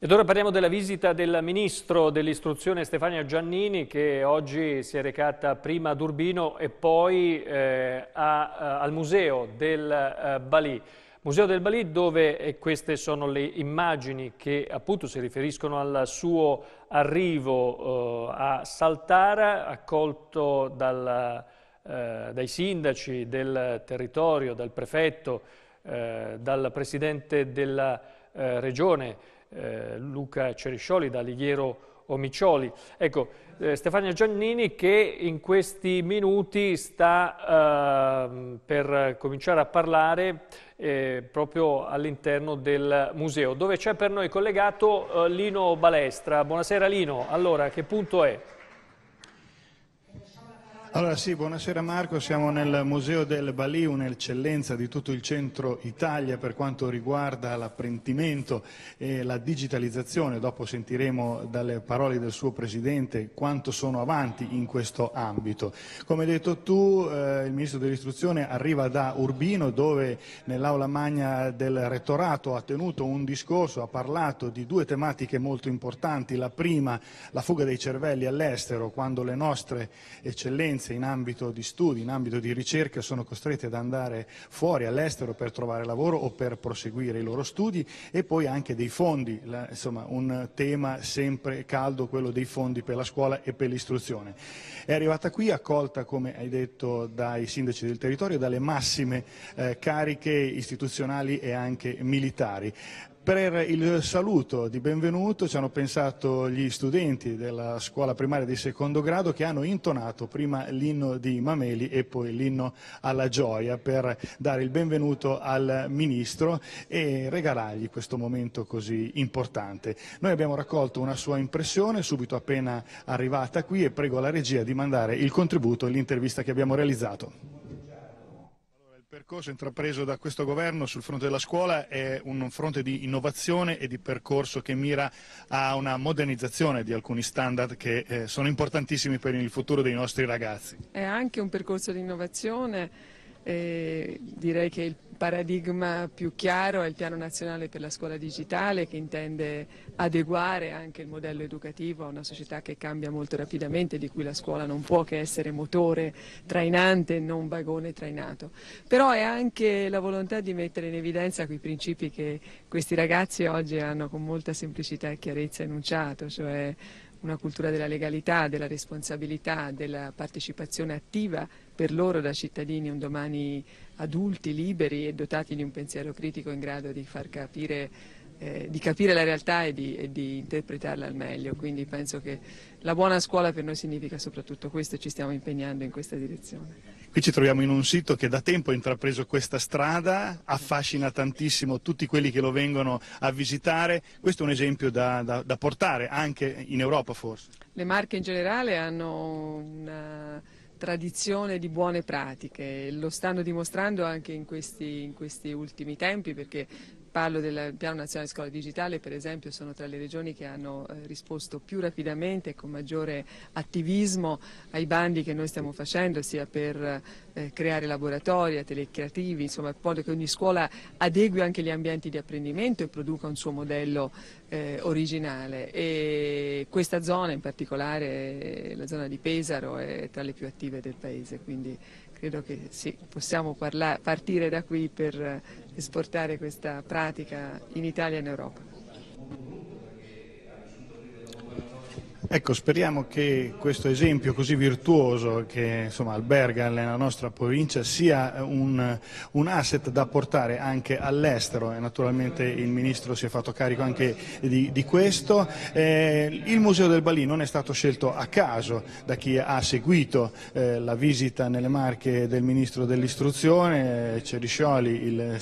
Ed ora parliamo della visita del Ministro dell'Istruzione Stefania Giannini che oggi si è recata prima ad Urbino e poi eh, a, eh, al Museo del eh, Balì. Museo del Balì dove, e queste sono le immagini che appunto si riferiscono al suo arrivo eh, a Saltara, accolto dal, eh, dai sindaci del territorio, dal prefetto, eh, dal presidente della regione, eh, Luca Ceriscioli, da Lighiero Omicioli. Ecco, eh, Stefania Giannini che in questi minuti sta eh, per cominciare a parlare eh, proprio all'interno del museo, dove c'è per noi collegato eh, Lino Balestra. Buonasera Lino, allora che punto è? Allora sì, buonasera Marco, siamo nel Museo del Balì, un'eccellenza di tutto il centro Italia per quanto riguarda l'apprendimento e la digitalizzazione, dopo sentiremo dalle parole del suo Presidente quanto sono avanti in questo ambito. Come hai detto tu, eh, il Ministro dell'Istruzione arriva da Urbino dove nell'aula magna del Rettorato ha tenuto un discorso, ha parlato di due tematiche molto importanti, la prima la fuga dei cervelli all'estero quando le nostre eccellenze eccellenze in ambito di studi, in ambito di ricerca sono costrette ad andare fuori all'estero per trovare lavoro o per proseguire i loro studi e poi anche dei fondi, la, insomma un tema sempre caldo quello dei fondi per la scuola e per l'istruzione. È arrivata qui accolta, come hai detto, dai sindaci del territorio, dalle massime eh, cariche istituzionali e anche militari. Per il saluto di benvenuto ci hanno pensato gli studenti della scuola primaria di secondo grado che hanno intonato prima l'inno di Mameli e poi l'inno alla gioia per dare il benvenuto al Ministro e regalargli questo momento così importante. Noi abbiamo raccolto una sua impressione subito appena arrivata qui e prego la regia di mandare il contributo e l'intervista che abbiamo realizzato percorso intrapreso da questo governo sul fronte della scuola è un fronte di innovazione e di percorso che mira a una modernizzazione di alcuni standard che eh, sono importantissimi per il futuro dei nostri ragazzi. È anche un percorso di innovazione, eh, direi che il paradigma più chiaro è il piano nazionale per la scuola digitale che intende adeguare anche il modello educativo a una società che cambia molto rapidamente, di cui la scuola non può che essere motore trainante, non vagone trainato. Però è anche la volontà di mettere in evidenza quei principi che questi ragazzi oggi hanno con molta semplicità e chiarezza enunciato, cioè una cultura della legalità, della responsabilità, della partecipazione attiva per loro da cittadini un domani adulti, liberi e dotati di un pensiero critico in grado di far capire eh, di capire la realtà e di, e di, interpretarla al meglio, quindi penso che la buona scuola per noi significa soprattutto questo e ci stiamo impegnando in questa direzione. Qui ci troviamo in un sito che da tempo ha intrapreso questa strada, affascina tantissimo tutti quelli che lo vengono a visitare, questo è un esempio da, da, da portare anche in Europa forse. Le Marche in generale hanno una tradizione di buone pratiche, lo stanno dimostrando anche in questi, in questi ultimi tempi perché parlo del Piano Nazionale Scuola Digitale, per esempio, sono tra le regioni che hanno eh, risposto più rapidamente e con maggiore attivismo ai bandi che noi stiamo facendo, sia per eh, creare laboratori, atelier creativi, insomma, in modo che ogni scuola adegui anche gli ambienti di apprendimento e produca un suo modello eh, originale. E questa zona, in particolare la zona di Pesaro, è tra le più attive del Paese, quindi credo che sì, possiamo partire da qui per esportare questa pratica in Italia e in Europa. Ecco, speriamo che questo esempio così virtuoso che insomma, alberga nella nostra provincia sia un, un, asset da portare anche all'estero e naturalmente il Ministro si è fatto carico anche di, di questo. Eh, il Museo del Balì non è stato scelto a caso da chi ha seguito eh, la visita nelle Marche del Ministro dell'Istruzione, eh, Ceriscioli, il,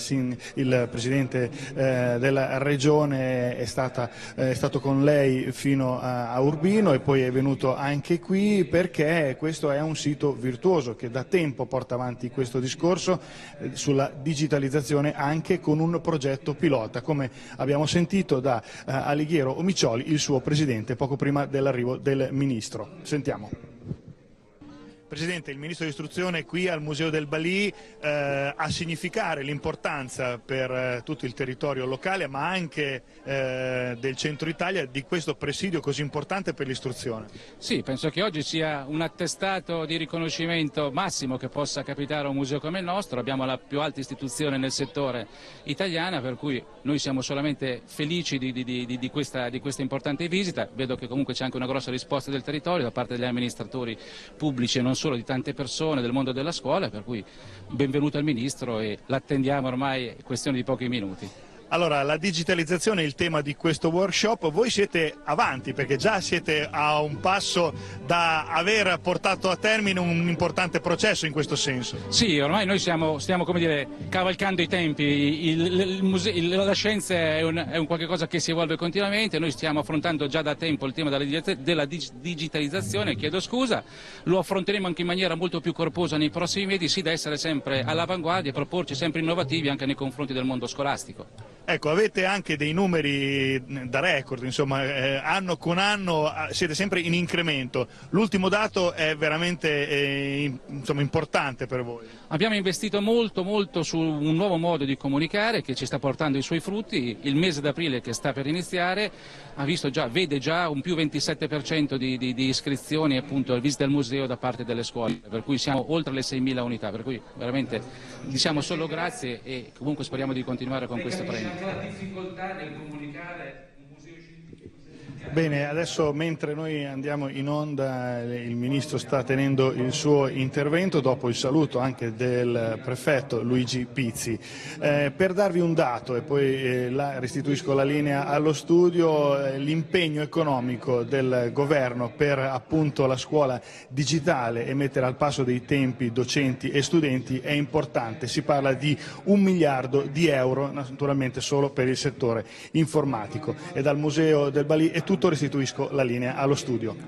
il Presidente eh, della Regione è, stata, è, stato con lei fino a, a Urbino Torino e poi è venuto anche qui perché questo è un sito virtuoso che da tempo porta avanti questo discorso eh, sulla digitalizzazione anche con un progetto pilota, come abbiamo sentito da eh, Alighiero Omicioli, il suo presidente, poco prima dell'arrivo del Ministro. Sentiamo. Presidente, il Ministro dell'Istruzione qui al Museo del Balì eh, a significare l'importanza per eh, tutto il territorio locale ma anche eh, del centro Italia di questo presidio così importante per l'istruzione. Sì, penso che oggi sia un attestato di riconoscimento massimo che possa capitare a un museo come il nostro, abbiamo la più alta istituzione nel settore italiana per cui noi siamo solamente felici di, di, di, di questa, questa importante visita, vedo che comunque c'è anche una grossa risposta del territorio da parte degli amministratori pubblici e non solo di tante persone del mondo della scuola, per cui benvenuto al Ministro e l'attendiamo ormai, è questione di pochi minuti. Allora, la digitalizzazione è il tema di questo workshop, voi siete avanti perché già siete a un passo da aver portato a termine un importante processo in questo senso. Sì, ormai noi siamo, stiamo dire, cavalcando i tempi, il, il il, la scienza è un, è un qualche cosa che si evolve continuamente, noi stiamo affrontando già da tempo il tema della, della digitalizzazione, chiedo scusa, lo affronteremo anche in maniera molto più corposa nei prossimi mesi, sì da essere sempre all'avanguardia e proporci sempre innovativi anche nei confronti del mondo scolastico. Ecco, avete anche dei numeri da record, insomma, eh, anno con anno siete sempre in incremento. L'ultimo dato è veramente eh, insomma, importante per voi. Abbiamo investito molto, molto su un nuovo modo di comunicare che ci sta portando i suoi frutti. Il mese d'aprile che sta per iniziare già, vede già un più 27% di, di, di iscrizioni appunto al visita al museo da parte delle scuole, per cui siamo oltre le 6.000 unità, per cui veramente diciamo solo grazie e comunque speriamo di continuare con questo premio anche la difficoltà nel comunicare Bene, adesso mentre noi andiamo in onda il Ministro sta tenendo il suo intervento dopo il saluto anche del prefetto Luigi Pizzi. Eh, per darvi un dato e poi eh, la, restituisco la linea allo studio, eh, l'impegno economico del governo per appunto la scuola digitale e mettere al passo dei tempi docenti e studenti è importante, si parla di un miliardo di euro naturalmente solo per il settore informatico e dal Museo del Balì è tutto restituisco la linea allo studio.